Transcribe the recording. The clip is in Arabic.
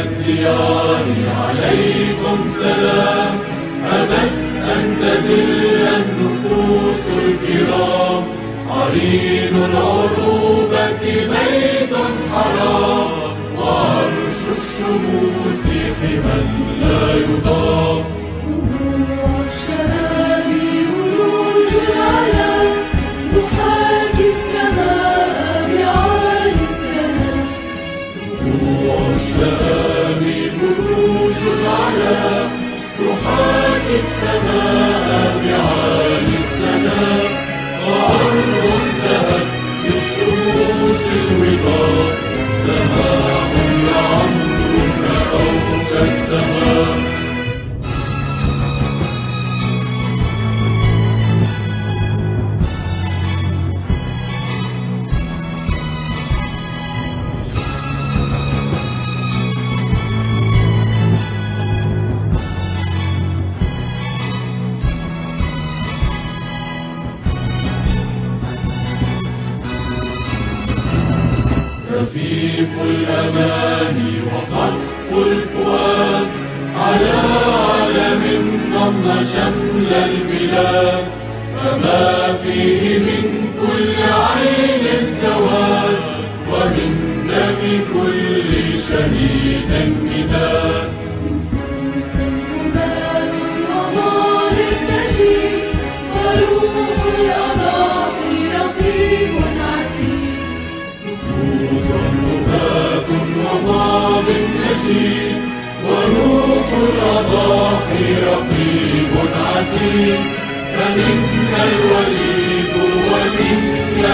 الديار عليكم سلام. أبت أن تذل النفوس الكرام. عرين العروبة بيت حرام. وعرش الشموس حمى لا السماء بعالي السماء وأرض زهت بالشموس الوقار خفيف الأمان وخف الفؤاد على عالم ضم شمل البلاد فما فيه من كل عين سواد ومن دم كل شهيد مداد وروح الأضاحي وروح الأضاحي رقيب عتيد فمنك الوليد ومنك